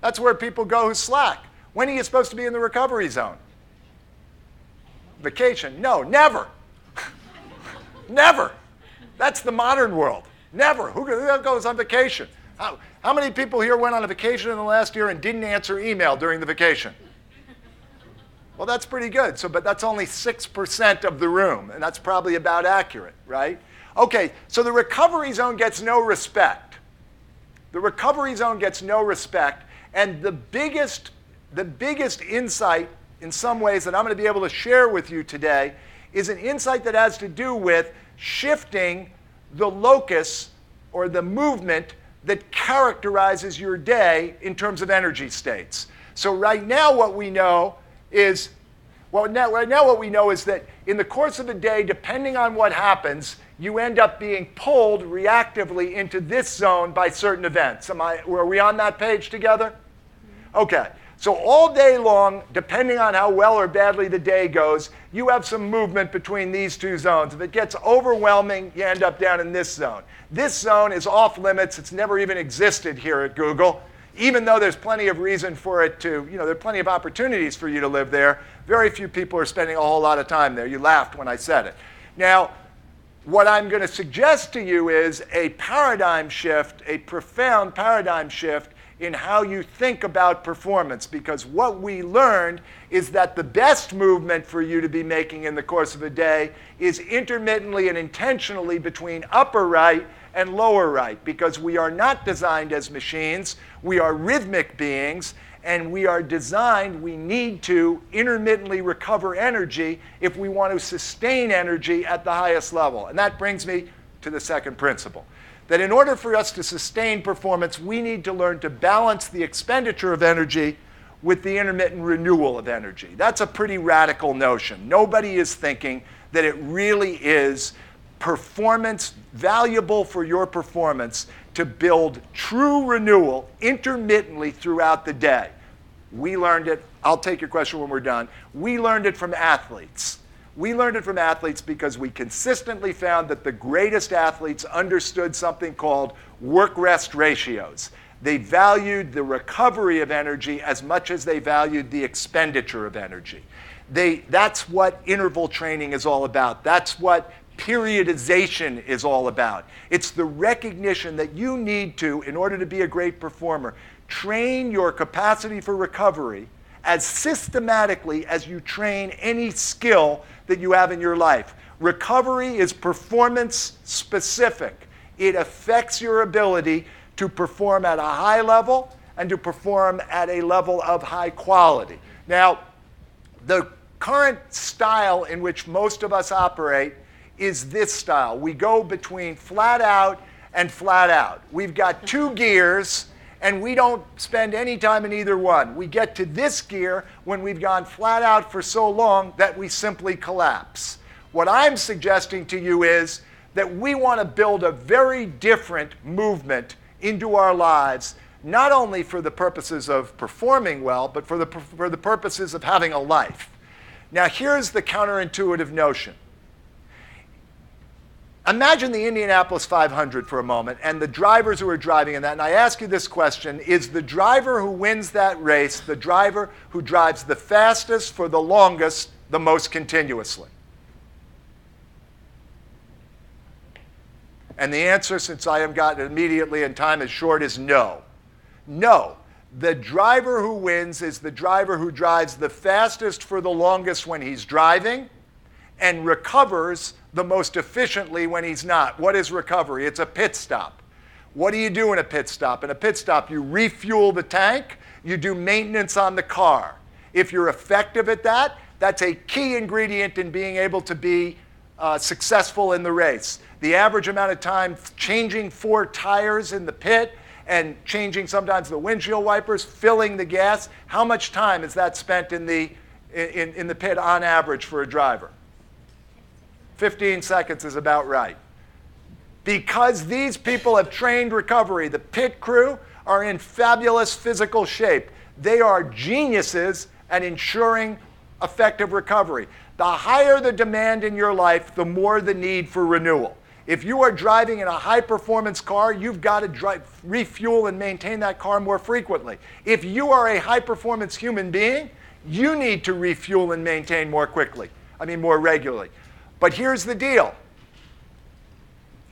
That's where people go who slack. When are you supposed to be in the recovery zone? Vacation? No, never. <laughs> never. That's the modern world. Never. Who goes on vacation? How, how many people here went on a vacation in the last year and didn't answer email during the vacation? Well, that's pretty good. So, but that's only 6% of the room, and that's probably about accurate, right? Okay, so the recovery zone gets no respect. The recovery zone gets no respect. And the biggest, the biggest insight, in some ways, that I'm going to be able to share with you today is an insight that has to do with shifting the locus or the movement that characterizes your day in terms of energy states. So, right now, what we know is well, now, right now, what we know is that in the course of the day, depending on what happens, you end up being pulled reactively into this zone by certain events. Am I, were we on that page together? Okay. So all day long, depending on how well or badly the day goes, you have some movement between these two zones. If it gets overwhelming, you end up down in this zone. This zone is off limits. It's never even existed here at Google. Even though there's plenty of reason for it to, you know, there are plenty of opportunities for you to live there, very few people are spending a whole lot of time there. You laughed when I said it. Now, what I'm going to suggest to you is a paradigm shift, a profound paradigm shift in how you think about performance. Because what we learned is that the best movement for you to be making in the course of a day is intermittently and intentionally between upper right and lower right. Because we are not designed as machines, we are rhythmic beings and we are designed, we need to intermittently recover energy if we want to sustain energy at the highest level. And that brings me to the second principle that in order for us to sustain performance, we need to learn to balance the expenditure of energy with the intermittent renewal of energy. That's a pretty radical notion. Nobody is thinking that it really is performance valuable for your performance to build true renewal intermittently throughout the day. We learned it. I'll take your question when we're done. We learned it from athletes. We learned it from athletes because we consistently found that the greatest athletes understood something called work rest ratios. They valued the recovery of energy as much as they valued the expenditure of energy. They, that's what interval training is all about. That's what periodization is all about. It's the recognition that you need to, in order to be a great performer, train your capacity for recovery as systematically as you train any skill that you have in your life. Recovery is performance specific. It affects your ability to perform at a high level and to perform at a level of high quality. Now, the current style in which most of us operate is this style. We go between flat out and flat out. We've got two gears, and we don't spend any time in either one. We get to this gear when we've gone flat out for so long that we simply collapse. What I'm suggesting to you is that we want to build a very different movement into our lives, not only for the purposes of performing well, but for the, for the purposes of having a life. Now, here's the counterintuitive notion. Imagine the Indianapolis 500 for a moment and the drivers who are driving in that. And I ask you this question Is the driver who wins that race the driver who drives the fastest for the longest, the most continuously? And the answer, since I have gotten immediately and time is short, is no. No. The driver who wins is the driver who drives the fastest for the longest when he's driving and recovers the most efficiently when he's not. What is recovery? It's a pit stop. What do you do in a pit stop? In a pit stop, you refuel the tank, you do maintenance on the car. If you're effective at that, that's a key ingredient in being able to be uh, successful in the race. The average amount of time changing four tires in the pit and changing sometimes the windshield wipers, filling the gas, how much time is that spent in the, in, in the pit on average for a driver? 15 seconds is about right. Because these people have trained recovery, the pit crew are in fabulous physical shape. They are geniuses at ensuring effective recovery. The higher the demand in your life, the more the need for renewal. If you are driving in a high performance car, you've got to drive, refuel and maintain that car more frequently. If you are a high performance human being, you need to refuel and maintain more quickly, I mean, more regularly. But here's the deal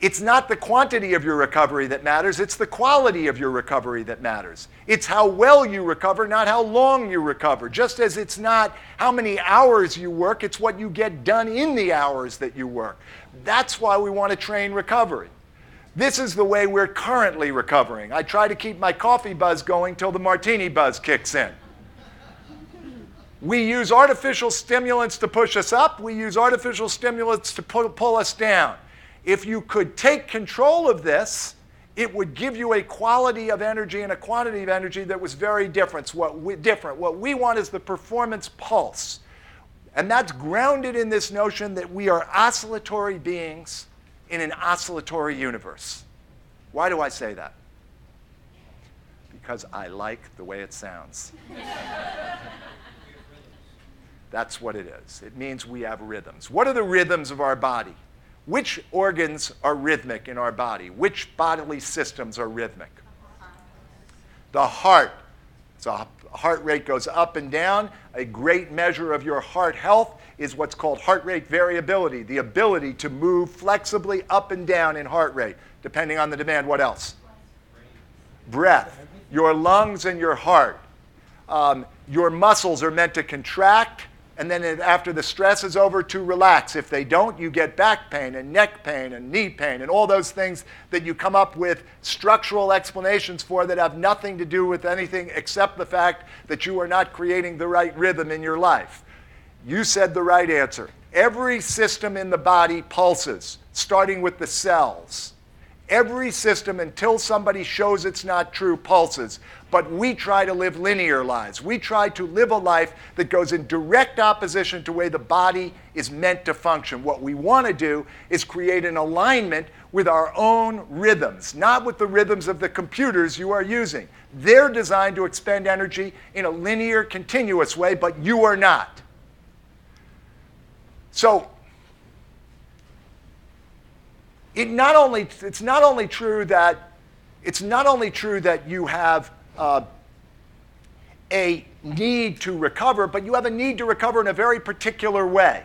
it's not the quantity of your recovery that matters, it's the quality of your recovery that matters. It's how well you recover, not how long you recover. Just as it's not how many hours you work, it's what you get done in the hours that you work. That's why we want to train recovery. This is the way we're currently recovering. I try to keep my coffee buzz going till the martini buzz kicks in. We use artificial stimulants to push us up, we use artificial stimulants to pull, us down. If you could take control of this, it would give you a quality of energy and a quantity of energy that was very different. What we, different. What we want is the performance pulse. And that's grounded in this notion that we are oscillatory beings in an oscillatory universe. Why do I say that? Because I like the way it sounds. <laughs> That's what it is. It means we have rhythms. What are the rhythms of our body? Which organs are rhythmic in our body? Which bodily systems are rhythmic? The heart. So heart rate goes up and down. A great measure of your heart health is what's called heart rate variability, the ability to move flexibly up and down in heart rate, depending on the demand. What else? Breath. Your lungs and your heart. Um, your muscles are meant to contract and then after the stress is over to relax. If they don't, you get back pain and neck pain and knee pain and all those things that you come up with structural explanations for that have nothing to do with anything except the fact that you are not creating the right rhythm in your life. You said the right answer. Every system in the body pulses, starting with the cells. Every system, until somebody shows it's not true, pulses. But we try to live linear lives. We try to live a life that goes in direct opposition to the way the body is meant to function. What we want to do is create an alignment with our own rhythms, not with the rhythms of the computers you are using. They're designed to expend energy in a linear, continuous way, but you are not. So it not only, it's not only true that it's not only true that you have uh, a need to recover, but you have a need to recover in a very particular way.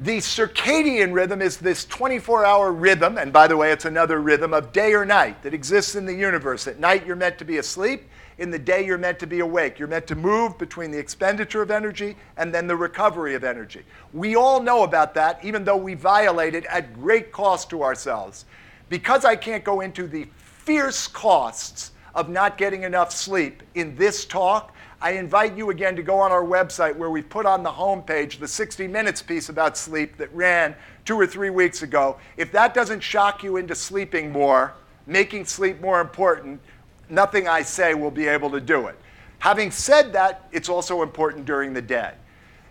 The circadian rhythm is this 24 hour rhythm, and by the way, it's another rhythm of day or night that exists in the universe. At night, you're meant to be asleep. In the day, you're meant to be awake. You're meant to move between the expenditure of energy and then the recovery of energy. We all know about that, even though we violate it at great cost to ourselves. Because I can't go into the fierce costs of not getting enough sleep in this talk, I invite you again to go on our website where we put on the homepage the 60 Minutes piece about sleep that ran two or three weeks ago. If that doesn't shock you into sleeping more, making sleep more important, nothing I say will be able to do it. Having said that, it's also important during the day.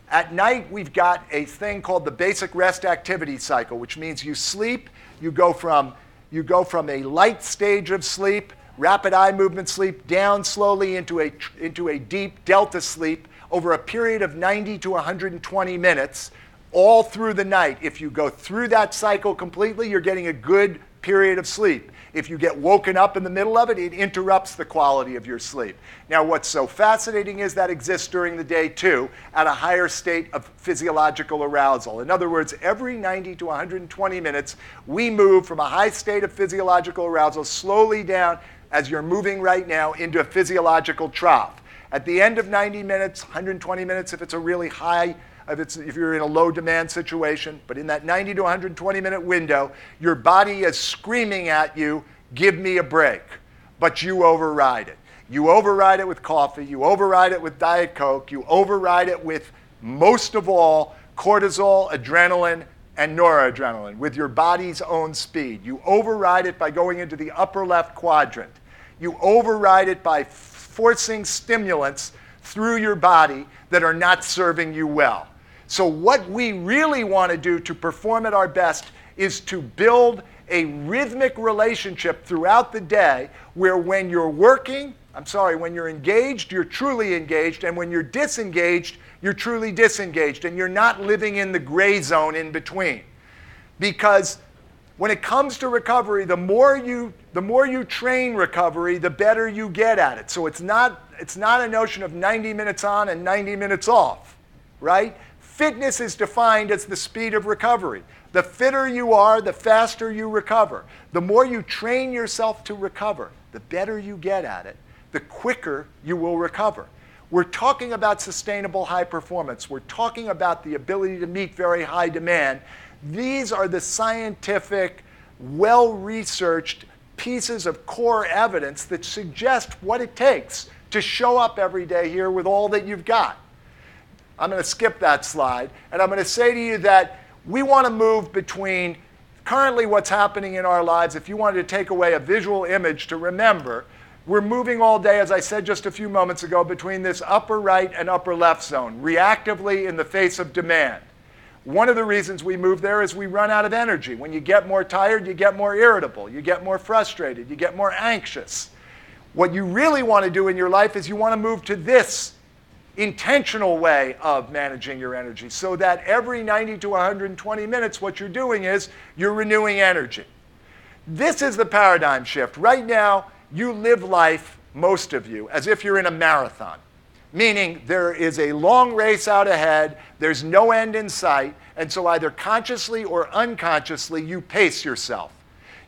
At night, we've got a thing called the basic rest activity cycle, which means you sleep, you go from, you go from a light stage of sleep rapid eye movement sleep down slowly into a, into a deep delta sleep over a period of 90 to 120 minutes all through the night. If you go through that cycle completely, you're getting a good period of sleep. If you get woken up in the middle of it, it interrupts the quality of your sleep. Now, what's so fascinating is that exists during the day too, at a higher state of physiological arousal. In other words, every 90 to 120 minutes, we move from a high state of physiological arousal slowly down as you're moving right now into a physiological trough. At the end of 90 minutes, 120 minutes if it's a really high, if, it's, if you're in a low demand situation, but in that 90 to 120 minute window, your body is screaming at you, give me a break. But you override it. You override it with coffee, you override it with Diet Coke, you override it with, most of all, cortisol, adrenaline, and noradrenaline with your body's own speed. You override it by going into the upper left quadrant. You override it by forcing stimulants through your body that are not serving you well. So, what we really want to do to perform at our best is to build a rhythmic relationship throughout the day where when you're working, I'm sorry, when you're engaged, you're truly engaged, and when you're disengaged, you're truly disengaged and you're not living in the gray zone in between. Because when it comes to recovery, the more you, the more you train recovery, the better you get at it. So it's not, it's not a notion of 90 minutes on and 90 minutes off, right? Fitness is defined as the speed of recovery. The fitter you are, the faster you recover. The more you train yourself to recover, the better you get at it, the quicker you will recover. We're talking about sustainable high performance. We're talking about the ability to meet very high demand. These are the scientific, well researched pieces of core evidence that suggest what it takes to show up every day here with all that you've got. I'm going to skip that slide, and I'm going to say to you that we want to move between currently what's happening in our lives. If you wanted to take away a visual image to remember, we're moving all day, as I said just a few moments ago, between this upper right and upper left zone, reactively in the face of demand. One of the reasons we move there is we run out of energy. When you get more tired, you get more irritable, you get more frustrated, you get more anxious. What you really want to do in your life is you want to move to this intentional way of managing your energy so that every 90 to 120 minutes, what you're doing is you're renewing energy. This is the paradigm shift. Right now, you live life, most of you, as if you're in a marathon, meaning there is a long race out ahead, there's no end in sight, and so either consciously or unconsciously, you pace yourself.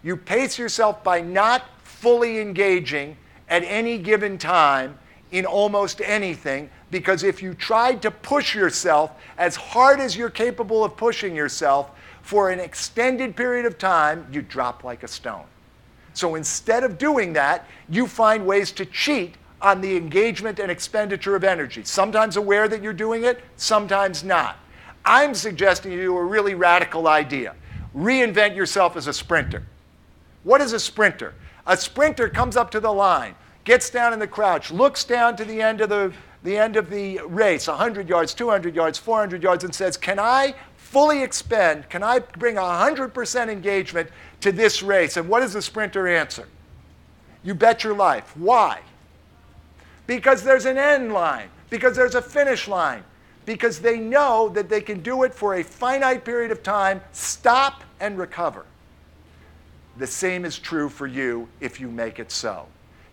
You pace yourself by not fully engaging at any given time in almost anything, because if you tried to push yourself as hard as you're capable of pushing yourself for an extended period of time, you drop like a stone. So instead of doing that, you find ways to cheat on the engagement and expenditure of energy. Sometimes aware that you're doing it, sometimes not. I'm suggesting you a really radical idea. Reinvent yourself as a sprinter. What is a sprinter? A sprinter comes up to the line, gets down in the crouch, looks down to the end of the, the end of the race, 100 yards, 200 yards, 400 yards, and says, Can I fully expend, can I bring 100% engagement to this race? And what does the sprinter answer? You bet your life. Why? Because there's an end line, because there's a finish line, because they know that they can do it for a finite period of time, stop and recover. the same is true for you if you make it so.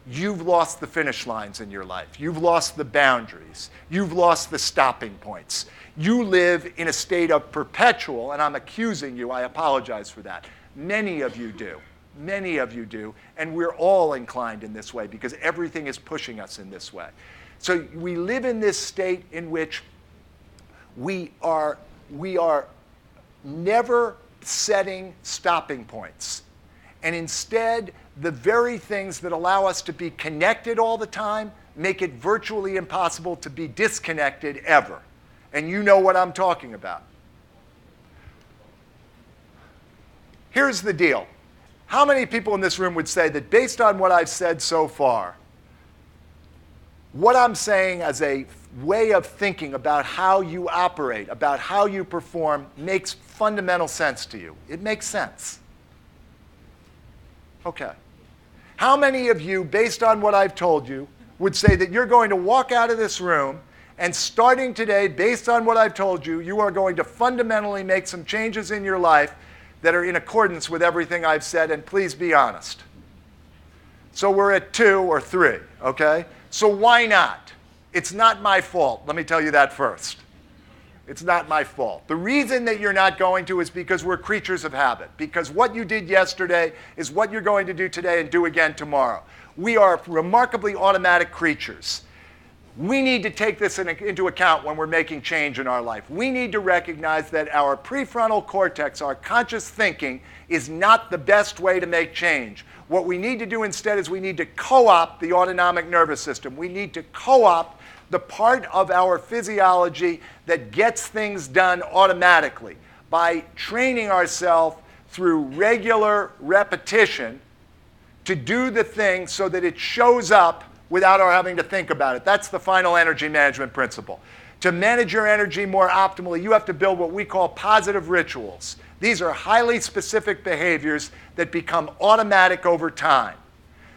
You've lost the finish lines in your life. You've lost the boundaries. You've lost the stopping points. You live in a state of perpetual, and I'm accusing you, I apologize for that. Many of you do. Many of you do. And we're all inclined in this way because everything is pushing us in this way. So we live in this state in which we are, we are never setting stopping points. And instead, the very things that allow us to be connected all the time make it virtually impossible to be disconnected ever. And you know what I'm talking about. Here's the deal. How many people in this room would say that based on what I've said so far, what I'm saying as a way of thinking about how you operate, about how you perform, makes fundamental sense to you? It makes sense. Okay. How many of you, based on what I've told you, would say that you're going to walk out of this room and starting today, based on what I've told you, you are going to fundamentally make some changes in your life that are in accordance with everything I've said, and please be honest. So we're at two or three, okay? So why not? It's not my fault. Let me tell you that first. It's not my fault. The reason that you're not going to is because we're creatures of habit. Because what you did yesterday is what you're going to do today and do again tomorrow. We are remarkably automatic creatures. We need to take this in, into account when we're making change in our life. We need to recognize that our prefrontal cortex, our conscious thinking, is not the best way to make change. What we need to do instead is we need to co opt the autonomic nervous system. We need to co opt the part of our physiology that gets things done automatically by training ourselves through regular repetition to do the thing so that it shows up without our having to think about it. That's the final energy management principle. To manage your energy more optimally, you have to build what we call positive rituals. These are highly specific behaviors that become automatic over time.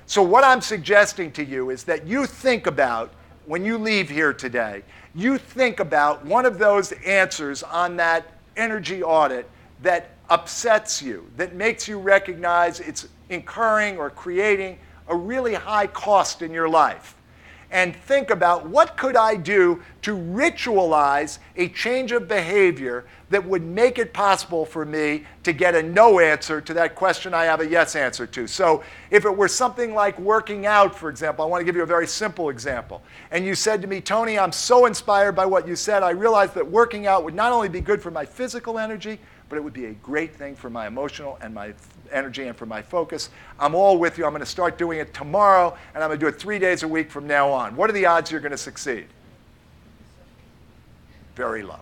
So, what I'm suggesting to you is that you think about, when you leave here today, you think about one of those answers on that energy audit that upsets you, that makes you recognize it's incurring or creating a really high cost in your life and think about what could I do to ritualize a change of behavior that would make it possible for me to get a no answer to that question I have a yes answer to. So if it were something like working out, for example, I want to give you a very simple example. And you said to me, Tony, I'm so inspired by what you said. I realized that working out would not only be good for my physical energy, but it would be a great thing for my emotional and my energy and for my focus. I'm all with you. I'm going to start doing it tomorrow, and I'm going to do it three days a week from now on. What are the odds you're going to succeed? Very low.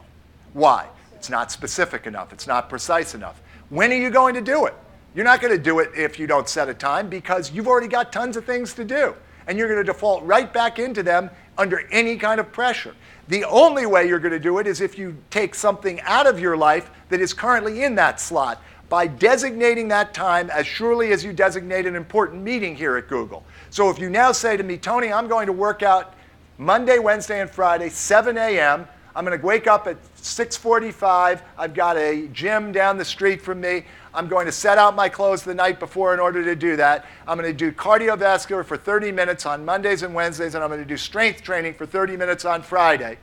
Why? It's not specific enough. It's not precise enough. When are you going to do it? You're not going to do it if you don't set a time because you've already got tons of things to do. And you're going to default right back into them under any kind of pressure. The only way you're going to do it is if you take something out of your life that is currently in that slot by designating that time as surely as you designate an important meeting here at Google. So if you now say to me, Tony, I'm going to work out Monday, Wednesday, and Friday, 7 a.m., I'm going to wake up at 6:45. I've got a gym down the street from me. I'm going to set out my clothes the night before in order to do that. I'm going to do cardiovascular for 30 minutes on Mondays and Wednesdays, and I'm going to do strength training for 30 minutes on Friday.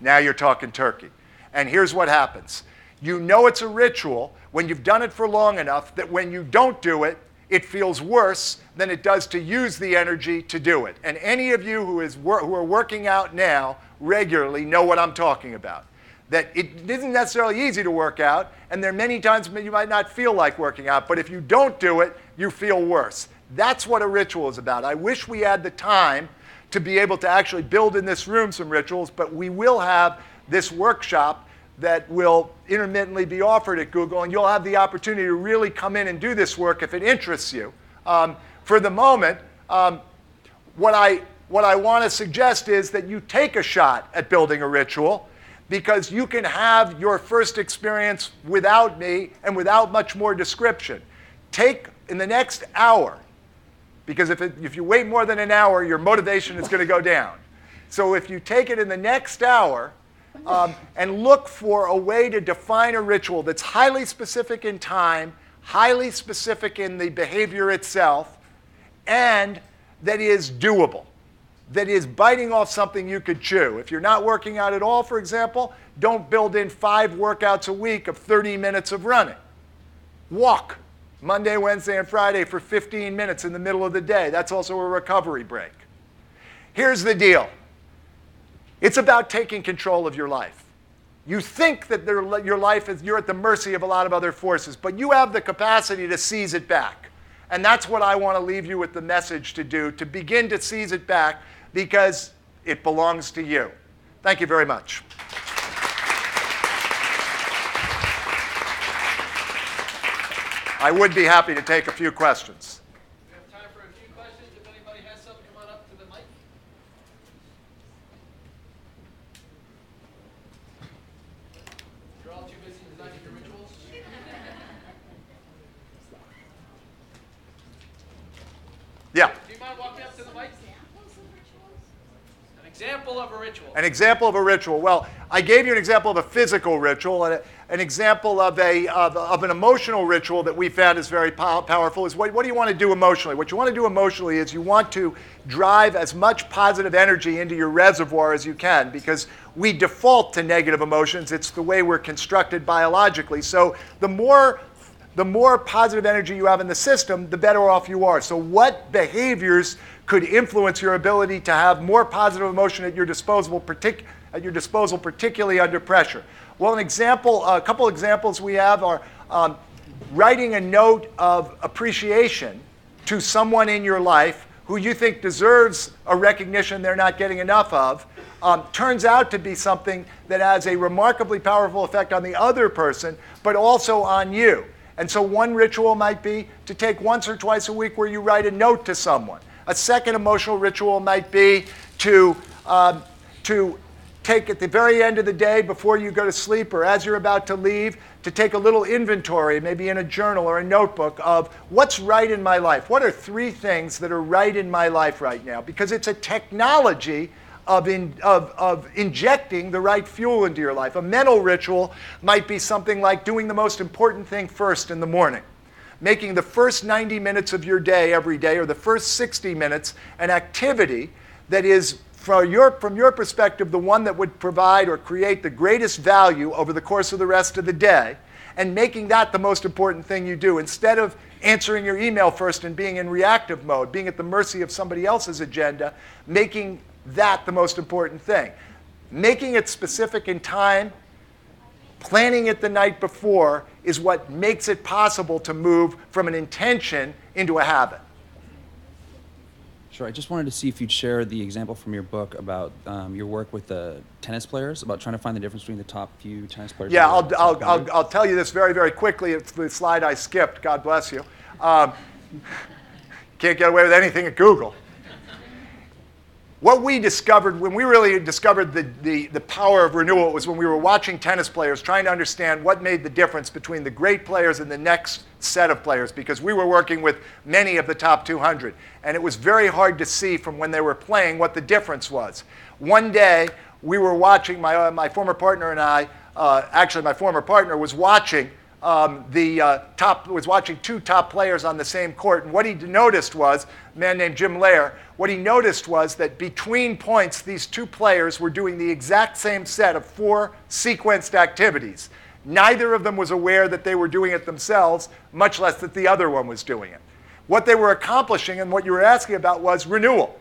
Now you're talking turkey. And here's what happens. You know it's a ritual when you've done it for long enough that when you don't do it, it feels worse than it does to use the energy to do it. And any of you who, is who are working out now regularly know what I'm talking about. That it isn't necessarily easy to work out, and there are many times when you might not feel like working out, but if you don't do it, you feel worse. That's what a ritual is about. I wish we had the time to be able to actually build in this room some rituals, but we will have this workshop that will intermittently be offered at Google, and you'll have the opportunity to really come in and do this work if it interests you. Um, for the moment, um, what I, what I want to suggest is that you take a shot at building a ritual because you can have your first experience without me and without much more description. Take in the next hour, because if, it, if you wait more than an hour, your motivation is going to go down. So if you take it in the next hour, um, and look for a way to define a ritual that's highly specific in time, highly specific in the behavior itself, and that is doable, that is biting off something you could chew. If you're not working out at all, for example, don't build in five workouts a week of 30 minutes of running. Walk Monday, Wednesday, and Friday for 15 minutes in the middle of the day. That's also a recovery break. Here's the deal it's about taking control of your life. You think that your life is, you're at the mercy of a lot of other forces, but you have the capacity to seize it back. And that's what I want to leave you with the message to do, to begin to seize it back because it belongs to you. Thank you very much. I would be happy to take a few questions. Yeah. Do you mind walking up to the mic? An example of a ritual. An example of a ritual. Well, I gave you an example of a physical ritual. And an example of, a, of, of, an emotional ritual that we found is very pow- powerful is what, what do you want to do emotionally? What you want to do emotionally is you want to drive as much positive energy into your reservoir as you can because we default to negative emotions. It's the way we're constructed biologically. So the more the more positive energy you have in the system, the better off you are. So, what behaviors could influence your ability to have more positive emotion at your disposal, partic- at your disposal particularly under pressure? Well, an example, a couple examples we have are um, writing a note of appreciation to someone in your life who you think deserves a recognition they're not getting enough of. Um, turns out to be something that has a remarkably powerful effect on the other person, but also on you. And so one ritual might be to take once or twice a week where you write a note to someone. A second emotional ritual might be to, um, to take at the very end of the day before you go to sleep or as you're about to leave to take a little inventory, maybe in a journal or a notebook, of what's right in my life. What are three things that are right in my life right now? Because it's a technology of, in, of, of injecting the right fuel into your life. A mental ritual might be something like doing the most important thing first in the morning, making the first 90 minutes of your day every day or the first 60 minutes an activity that is from your, from your perspective, the one that would provide or create the greatest value over the course of the rest of the day, and making that the most important thing you do. Instead of answering your email first and being in reactive mode, being at the mercy of somebody else's agenda, making that the most important thing. Making it specific in time, planning it the night before is what makes it possible to move from an intention into a habit. Sure. I just wanted to see if you'd share the example from your book about um, your work with the tennis players, about trying to find the difference between the top few tennis players. Yeah, I'll, I'll, I'll, I'll, tell you this very, very quickly. It's the slide I skipped. God bless you. Um, <laughs> can't get away with anything at Google what we discovered when we really discovered the, the, the, power of renewal was when we were watching tennis players trying to understand what made the difference between the great players and the next set of players because we were working with many of the top 200 and it was very hard to see from when they were playing what the difference was. One day we were watching my, uh, my former partner and i uh, actually my former partner was watching um, the uh, top was watching two top players on the same court, and what he noticed was a man named Jim Loehr. What he noticed was that between points, these two players were doing the exact same set of four sequenced activities. Neither of them was aware that they were doing it themselves, much less that the other one was doing it. What they were accomplishing, and what you were asking about, was renewal.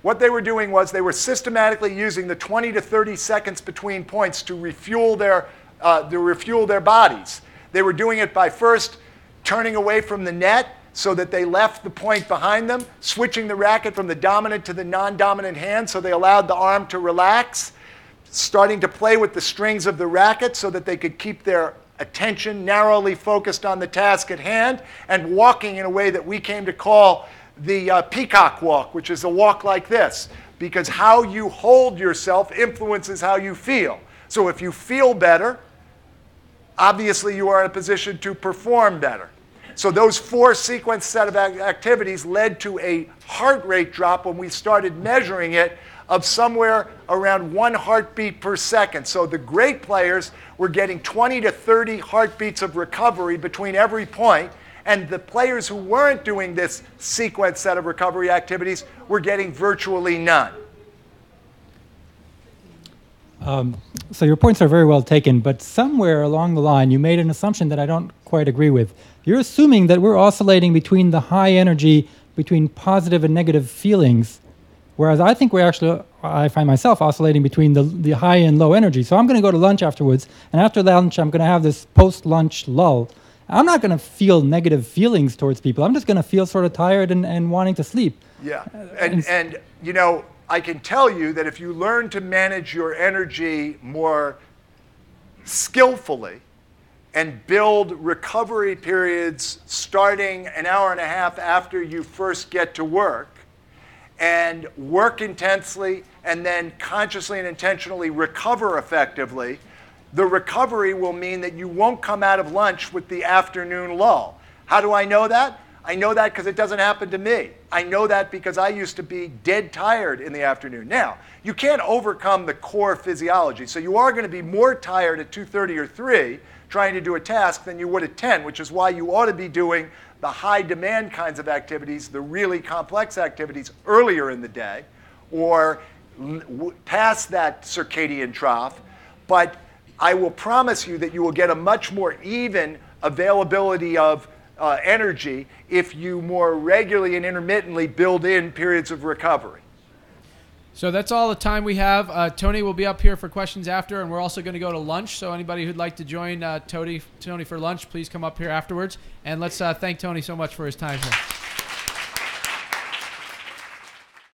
What they were doing was they were systematically using the 20 to 30 seconds between points to refuel their, uh, to refuel their bodies. They were doing it by first turning away from the net so that they left the point behind them, switching the racket from the dominant to the non dominant hand so they allowed the arm to relax, starting to play with the strings of the racket so that they could keep their attention narrowly focused on the task at hand, and walking in a way that we came to call the uh, peacock walk, which is a walk like this, because how you hold yourself influences how you feel. So if you feel better, obviously you are in a position to perform better. So those four sequence set of activities led to a heart rate drop when we started measuring it of somewhere around one heartbeat per second. So the great players were getting 20 to 30 heartbeats of recovery between every point, And the players who weren't doing this sequence set of recovery activities were getting virtually none. Um, so your points are very well taken, but somewhere along the line you made an assumption that I don't quite agree with. You're assuming that we're oscillating between the high energy, between positive and negative feelings, whereas I think we're actually, I find myself oscillating between the, the high and low energy. So I'm going to go to lunch afterwards, and after lunch I'm going to have this post-lunch lull. I'm not going to feel negative feelings towards people. I'm just going to feel sort of tired and, and wanting to sleep. Yeah, and, and you know, I can tell you that if you learn to manage your energy more skillfully and build recovery periods starting an hour and a half after you first get to work and work intensely and then consciously and intentionally recover effectively, the recovery will mean that you won't come out of lunch with the afternoon lull. How do I know that? I know that because it doesn't happen to me. I know that because I used to be dead tired in the afternoon. Now, you can't overcome the core physiology. So you are going to be more tired at 2:30 or 3 trying to do a task than you would at 10, which is why you ought to be doing the high demand kinds of activities, the really complex activities earlier in the day or past that circadian trough. But I will promise you that you will get a much more even availability of uh, energy if you more regularly and intermittently build in periods of recovery. So that's all the time we have. Uh, Tony will be up here for questions after, and we're also going to go to lunch. So anybody who'd like to join uh, Tony, Tony for lunch, please come up here afterwards. And let's uh, thank Tony so much for his time here.